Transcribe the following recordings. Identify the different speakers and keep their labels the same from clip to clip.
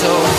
Speaker 1: so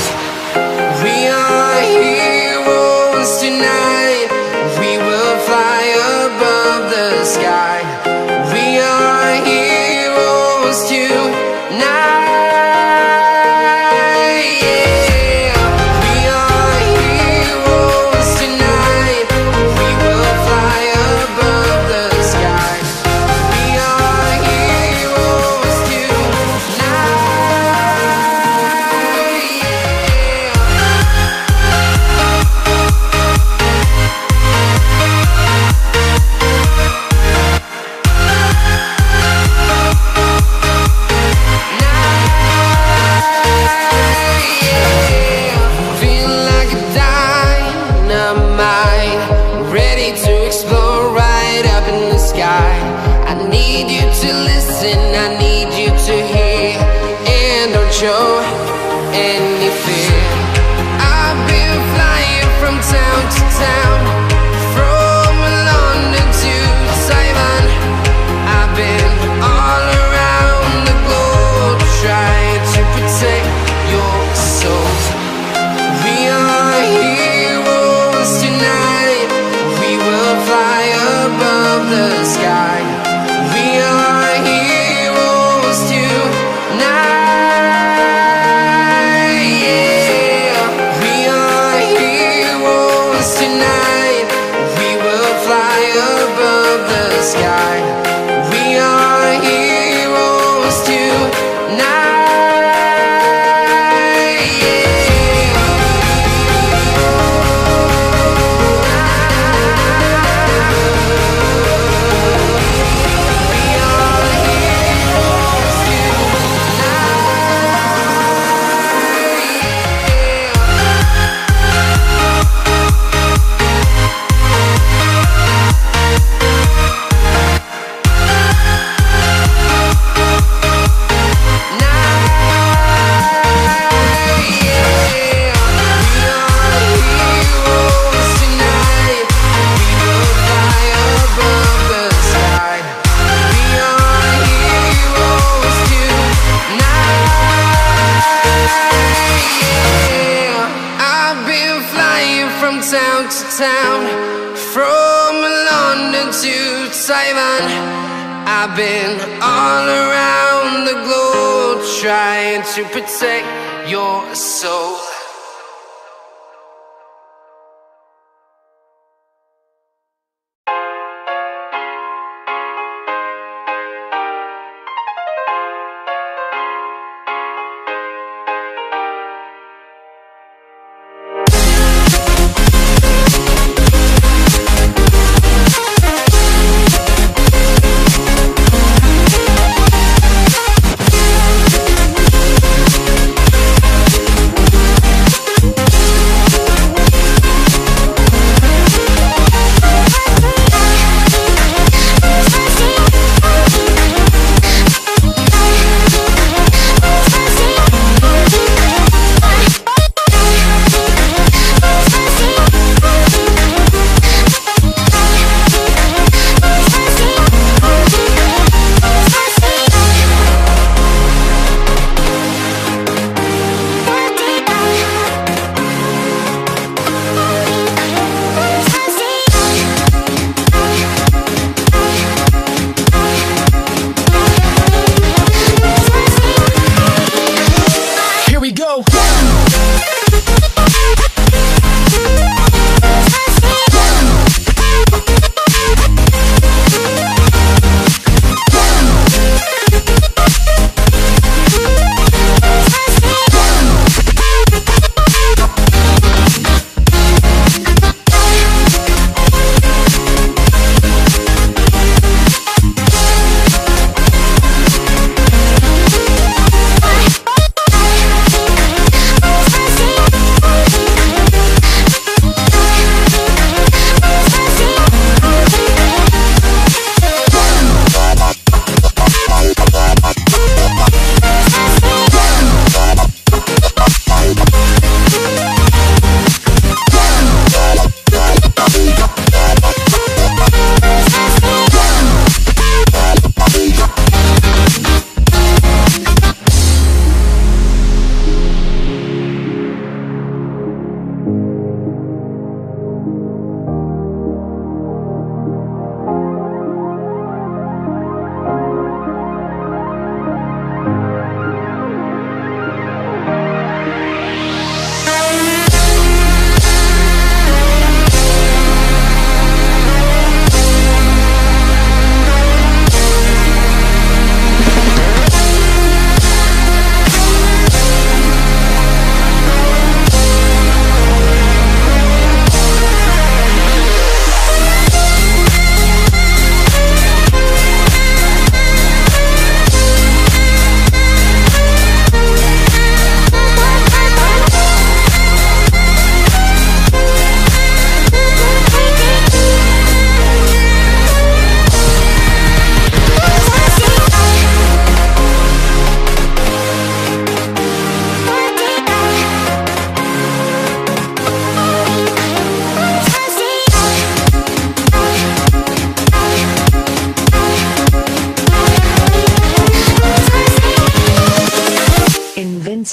Speaker 1: protect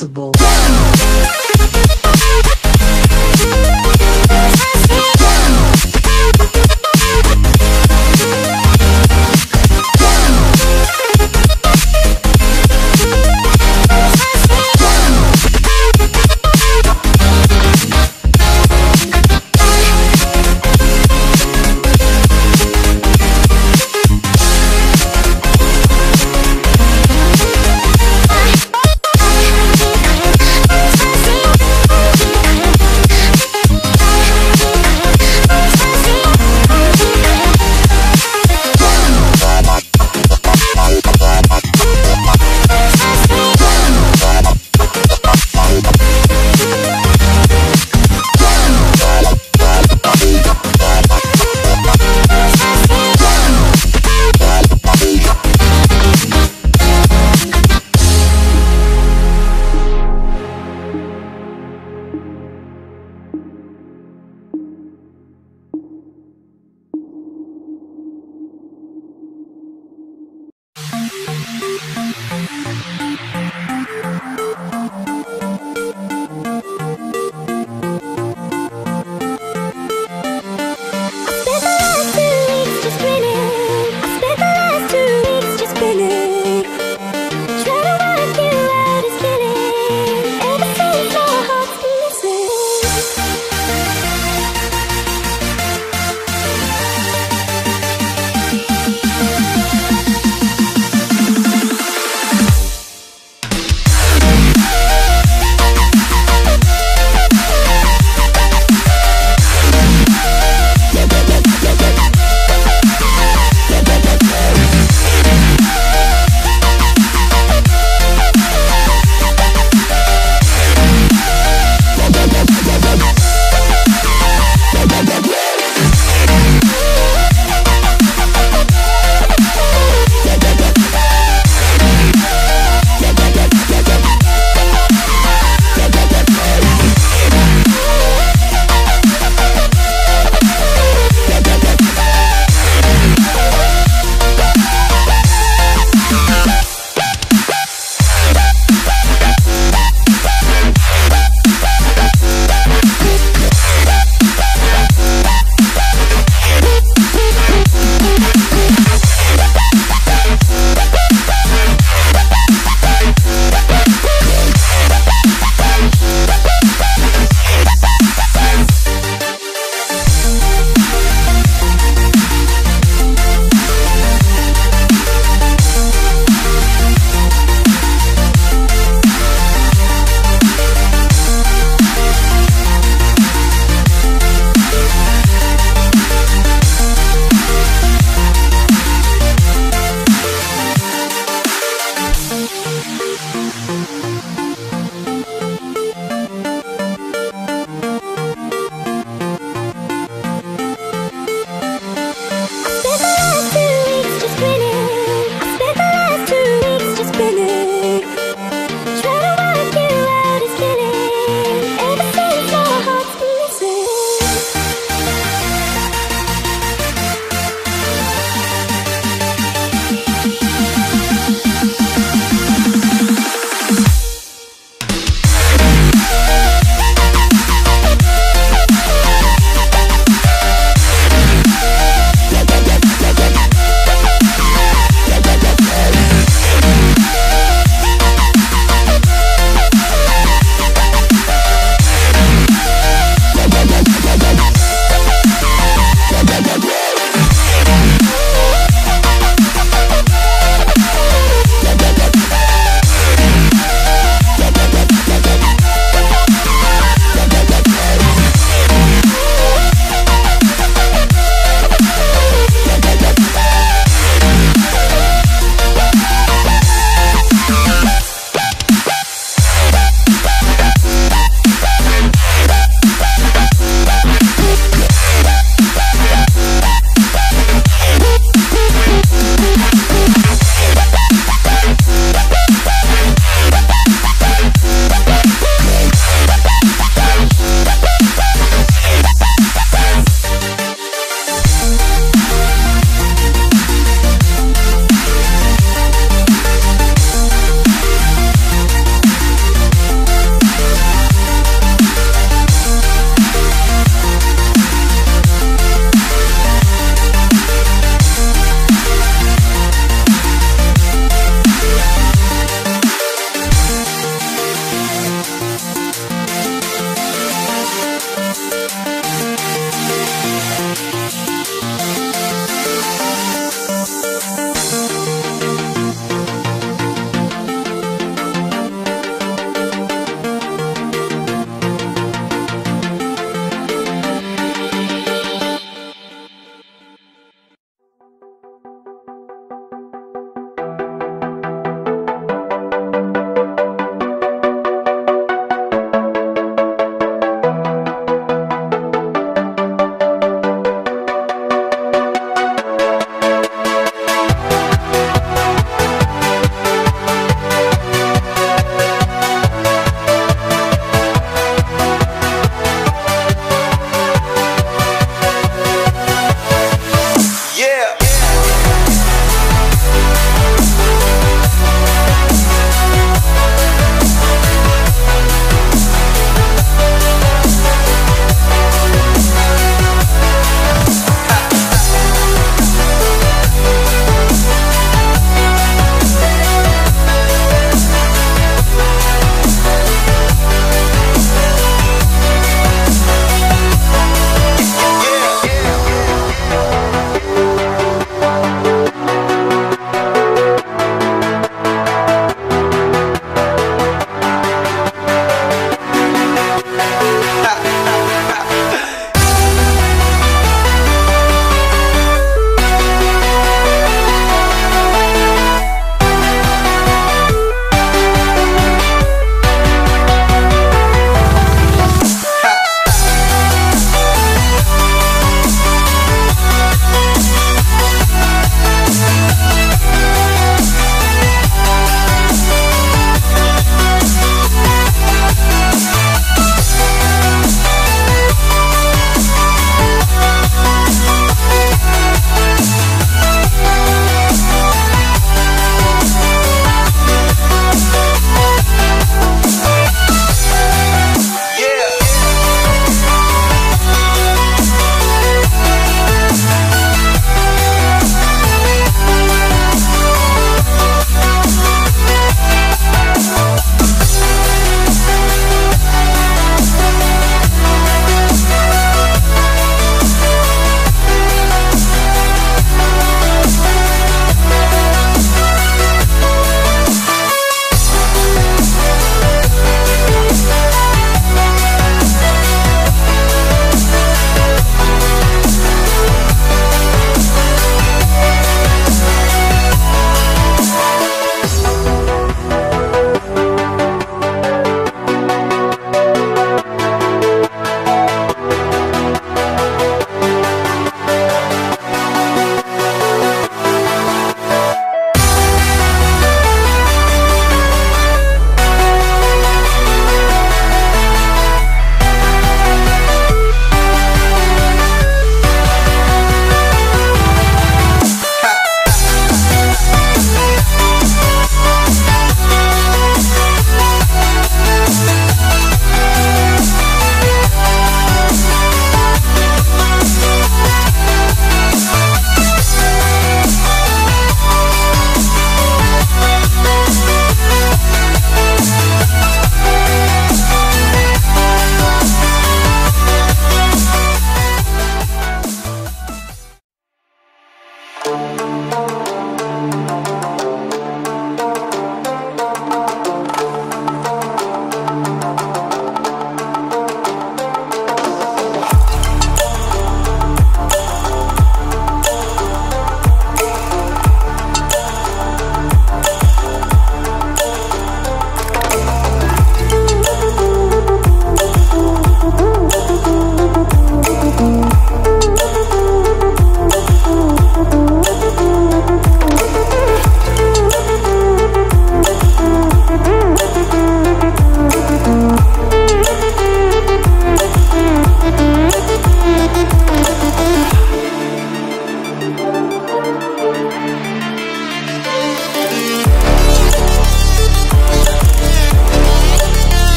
Speaker 2: invincible.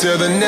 Speaker 3: Into the night.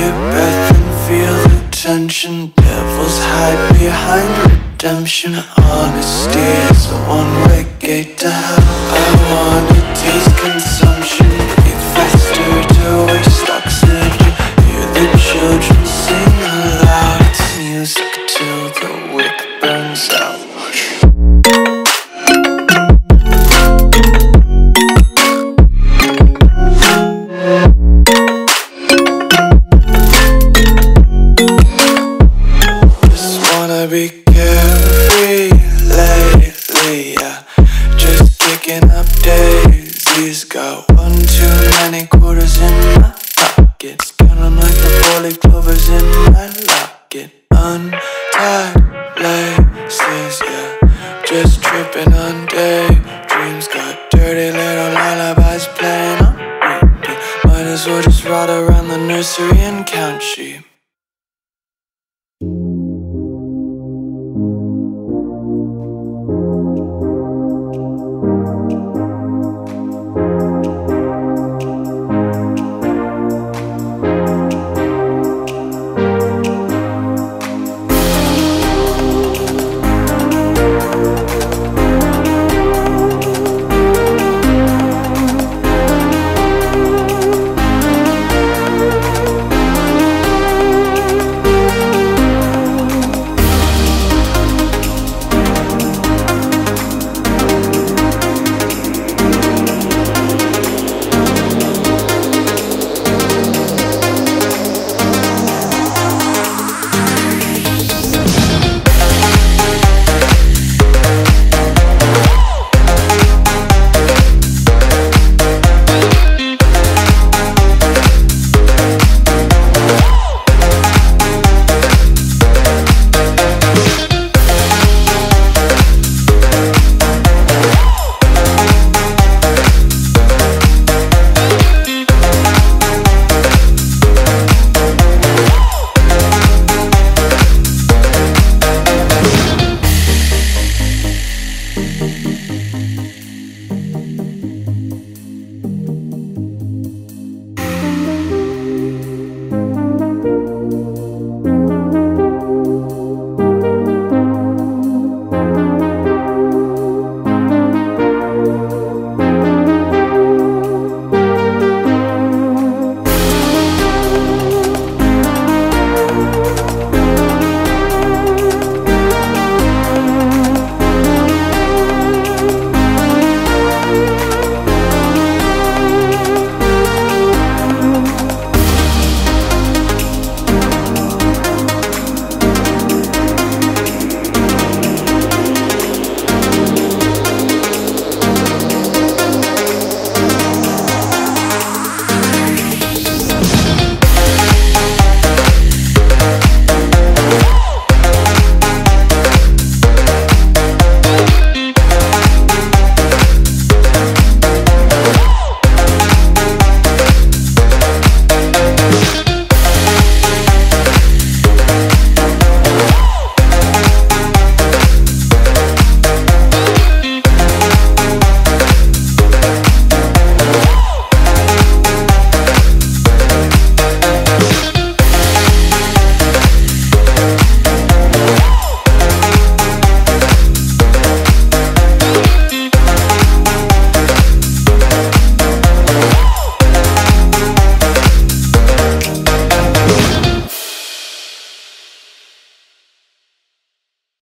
Speaker 2: your breath and feel the tension. Devils hide behind redemption. Honesty is a one-way gate to hell. I wanna taste consumption. Eat faster to wait